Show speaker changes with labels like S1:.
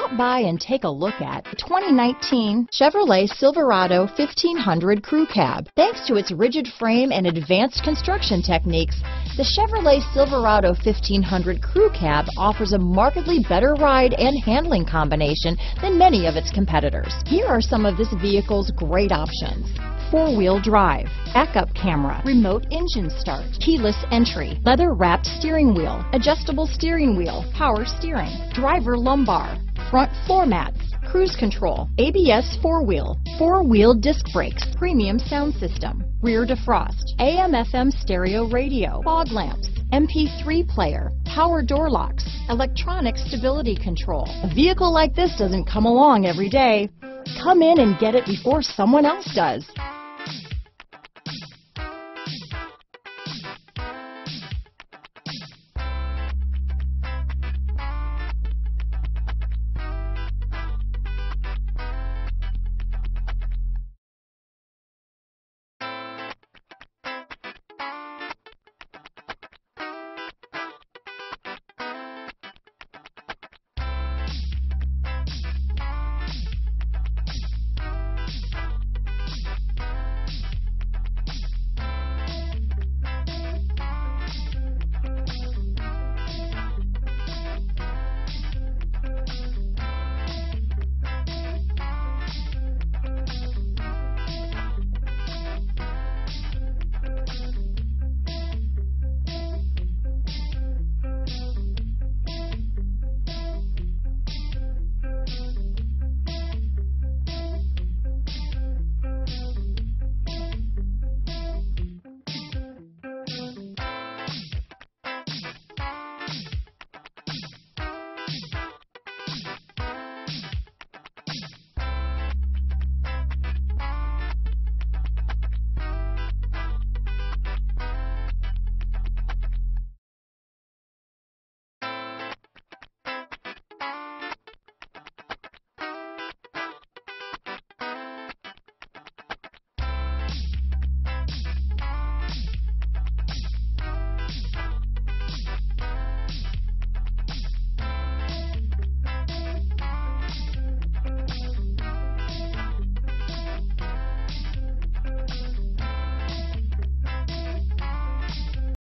S1: Stop by and take a look at the 2019 Chevrolet Silverado 1500 Crew Cab. Thanks to its rigid frame and advanced construction techniques, the Chevrolet Silverado 1500 Crew Cab offers a markedly better ride and handling combination than many of its competitors. Here are some of this vehicle's great options four-wheel drive, backup camera, remote engine start, keyless entry, leather-wrapped steering wheel, adjustable steering wheel, power steering, driver lumbar, front floor mats, cruise control, ABS four-wheel, four-wheel disc brakes, premium sound system, rear defrost, AM FM stereo radio, fog lamps, MP3 player, power door locks, electronic stability control. A vehicle like this doesn't come along every day. Come in and get it before someone else does.